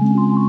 you